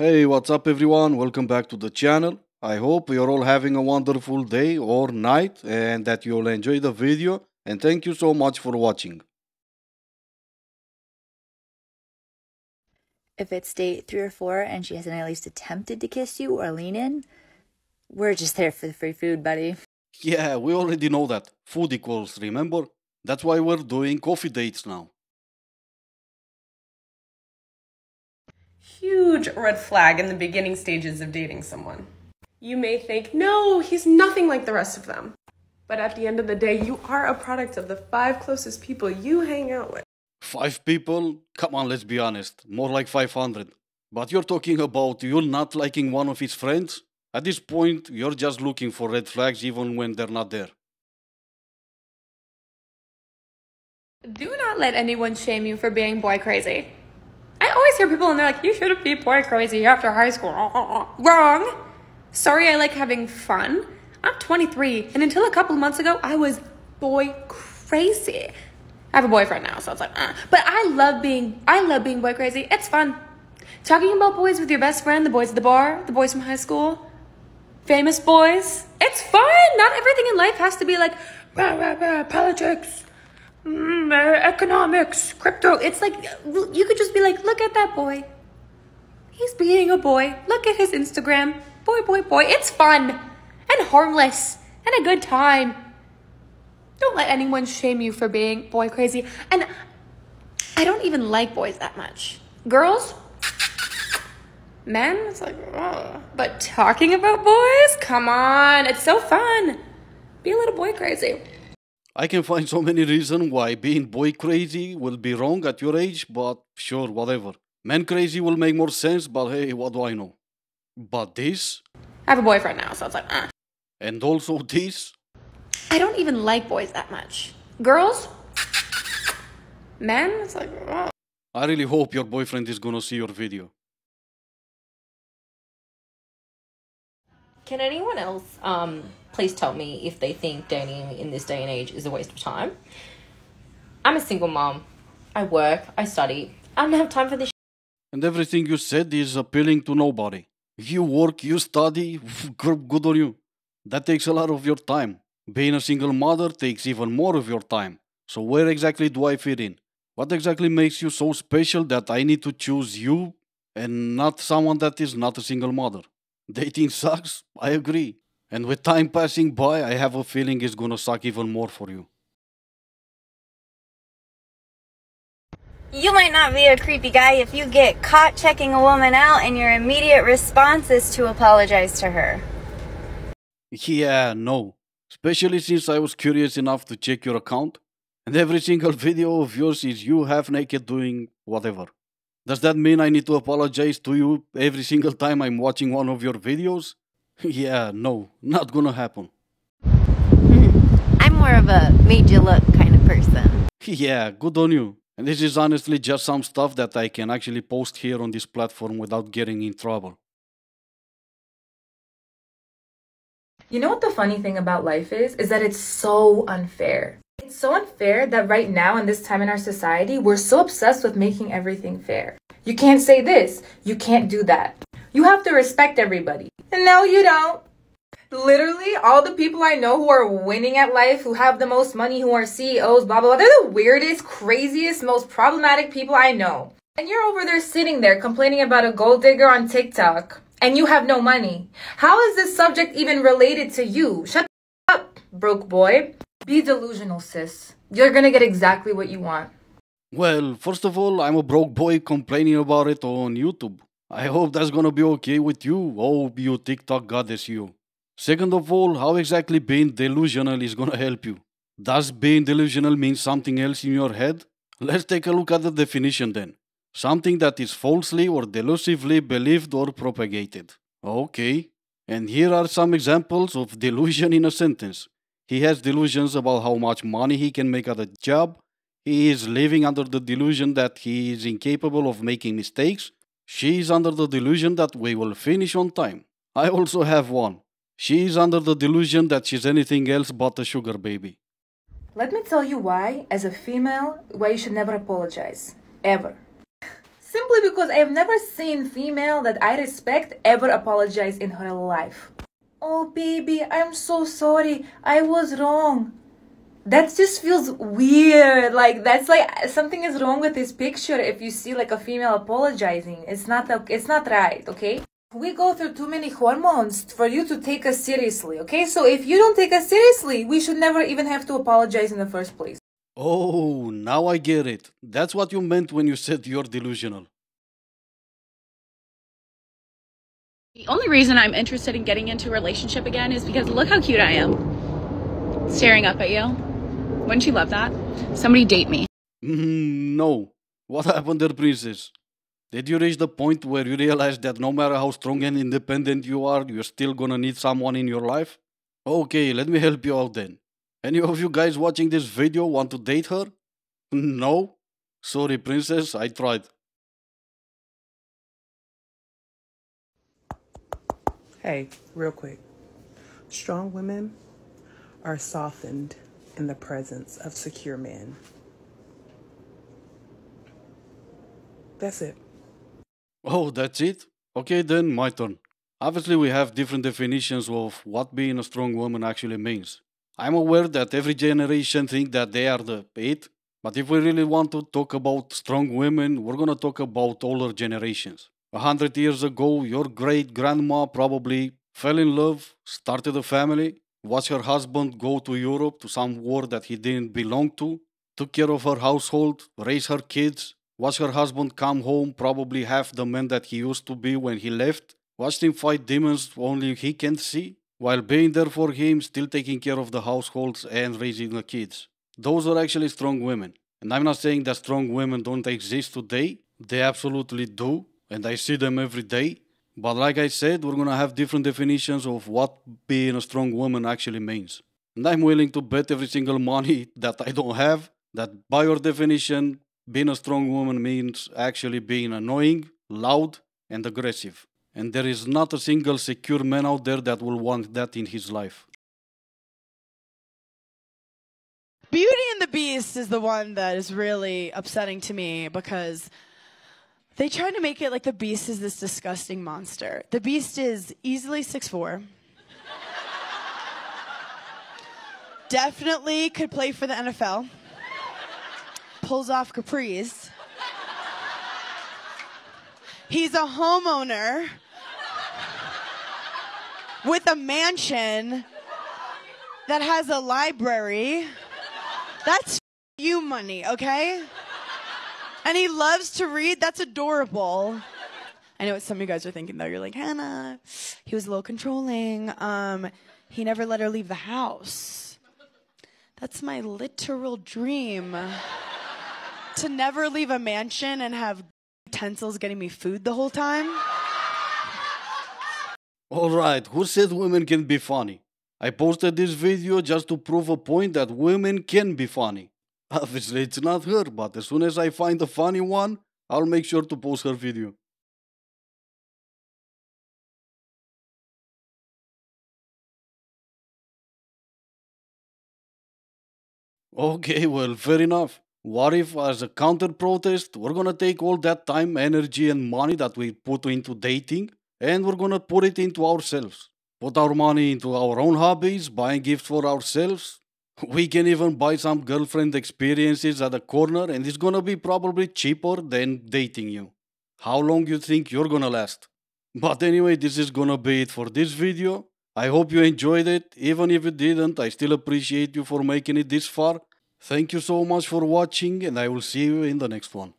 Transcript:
Hey, what's up everyone? Welcome back to the channel. I hope you're all having a wonderful day or night and that you'll enjoy the video and thank you so much for watching. If it's date three or four and she hasn't at least attempted to kiss you or lean in, we're just there for the free food, buddy. Yeah, we already know that. Food equals, remember? That's why we're doing coffee dates now. Huge red flag in the beginning stages of dating someone. You may think, no, he's nothing like the rest of them. But at the end of the day, you are a product of the five closest people you hang out with. Five people? Come on, let's be honest. More like 500. But you're talking about you not liking one of his friends? At this point, you're just looking for red flags even when they're not there. Do not let anyone shame you for being boy crazy. I always hear people and they're like, you shouldn't be boy crazy after high school. Wrong. Sorry, I like having fun. I'm 23, and until a couple of months ago, I was boy crazy. I have a boyfriend now, so it's like, uh. but I love being, I love being boy crazy. It's fun. Talking about boys with your best friend, the boys at the bar, the boys from high school, famous boys. It's fun. Not everything in life has to be like politics, Mm, uh, economics, crypto. It's like you could just be like, look at that boy. He's being a boy. Look at his Instagram. Boy, boy, boy. It's fun and harmless and a good time. Don't let anyone shame you for being boy crazy. And I don't even like boys that much. Girls, men, it's like, but talking about boys, come on, it's so fun. Be a little boy crazy. I can find so many reasons why being boy crazy will be wrong at your age, but sure, whatever. Man crazy will make more sense, but hey, what do I know? But this? I have a boyfriend now, so it's like, ah. And also this? I don't even like boys that much. Girls, men, it's like, oh. I really hope your boyfriend is gonna see your video. Can anyone else um, please tell me if they think dating in this day and age is a waste of time? I'm a single mom. I work, I study. I don't have time for this. And everything you said is appealing to nobody. You work, you study, good on you. That takes a lot of your time. Being a single mother takes even more of your time. So where exactly do I fit in? What exactly makes you so special that I need to choose you and not someone that is not a single mother? Dating sucks, I agree. And with time passing by, I have a feeling it's gonna suck even more for you. You might not be a creepy guy if you get caught checking a woman out and your immediate response is to apologize to her. Yeah, no. Especially since I was curious enough to check your account, and every single video of yours is you half naked doing whatever. Does that mean I need to apologize to you every single time I'm watching one of your videos? yeah, no, not gonna happen. Hmm, I'm more of a made you look kind of person. yeah, good on you. And this is honestly just some stuff that I can actually post here on this platform without getting in trouble. You know what the funny thing about life is? Is that it's so unfair. It's so unfair that right now in this time in our society, we're so obsessed with making everything fair. You can't say this, you can't do that. You have to respect everybody. And no, you don't. Literally, all the people I know who are winning at life, who have the most money, who are CEOs, blah, blah, blah, they're the weirdest, craziest, most problematic people I know. And you're over there sitting there complaining about a gold digger on TikTok and you have no money. How is this subject even related to you? Shut up, broke boy. Be delusional, sis. You're gonna get exactly what you want. Well, first of all, I'm a broke boy complaining about it on YouTube. I hope that's gonna be okay with you, oh, you TikTok goddess you. Second of all, how exactly being delusional is gonna help you? Does being delusional mean something else in your head? Let's take a look at the definition then. Something that is falsely or delusively believed or propagated. Okay. And here are some examples of delusion in a sentence. He has delusions about how much money he can make at a job. He is living under the delusion that he is incapable of making mistakes. She is under the delusion that we will finish on time. I also have one. She is under the delusion that she's anything else but a sugar baby. Let me tell you why, as a female, why you should never apologize. Ever. Simply because I have never seen female that I respect ever apologize in her life. Oh baby, I'm so sorry. I was wrong. That just feels weird. Like that's like something is wrong with this picture if you see like a female apologizing. It's not it's not right, okay? We go through too many hormones for you to take us seriously, okay? So if you don't take us seriously, we should never even have to apologize in the first place. Oh, now I get it. That's what you meant when you said you're delusional. The only reason I'm interested in getting into a relationship again is because look how cute I am. Staring up at you. Wouldn't you love that? Somebody date me. Mm, no. What happened there, princess? Did you reach the point where you realize that no matter how strong and independent you are, you're still gonna need someone in your life? Okay, let me help you out then. Any of you guys watching this video want to date her? No? Sorry, princess, I tried. Hey, real quick. Strong women are softened in the presence of secure men. That's it. Oh, that's it? Okay, then my turn. Obviously, we have different definitions of what being a strong woman actually means. I'm aware that every generation thinks that they are the it, but if we really want to talk about strong women, we're gonna talk about older generations. A hundred years ago, your great grandma probably fell in love, started a family, watched her husband go to Europe to some war that he didn't belong to, took care of her household, raised her kids, watched her husband come home, probably half the man that he used to be when he left, watched him fight demons only he can see, while being there for him, still taking care of the households and raising the kids. Those are actually strong women. And I'm not saying that strong women don't exist today, they absolutely do and I see them every day. But like I said, we're gonna have different definitions of what being a strong woman actually means. And I'm willing to bet every single money that I don't have that by your definition, being a strong woman means actually being annoying, loud, and aggressive. And there is not a single secure man out there that will want that in his life. Beauty and the Beast is the one that is really upsetting to me because they try to make it like the Beast is this disgusting monster. The Beast is easily 6'4. Definitely could play for the NFL. Pulls off capris. He's a homeowner with a mansion that has a library. That's you money, okay? And he loves to read. That's adorable. I know what some of you guys are thinking though. You're like, Hannah, he was a little controlling. Um, he never let her leave the house. That's my literal dream. to never leave a mansion and have utensils getting me food the whole time. Alright, who said women can be funny? I posted this video just to prove a point that women can be funny. Obviously, it's not her, but as soon as I find a funny one, I'll make sure to post her video. Okay, well, fair enough. What if, as a counter protest, we're gonna take all that time, energy, and money that we put into dating and we're gonna put it into ourselves? Put our money into our own hobbies, buying gifts for ourselves, we can even buy some girlfriend experiences at the corner and it's gonna be probably cheaper than dating you. How long you think you're gonna last? But anyway, this is gonna be it for this video. I hope you enjoyed it. Even if you didn't, I still appreciate you for making it this far. Thank you so much for watching and I will see you in the next one.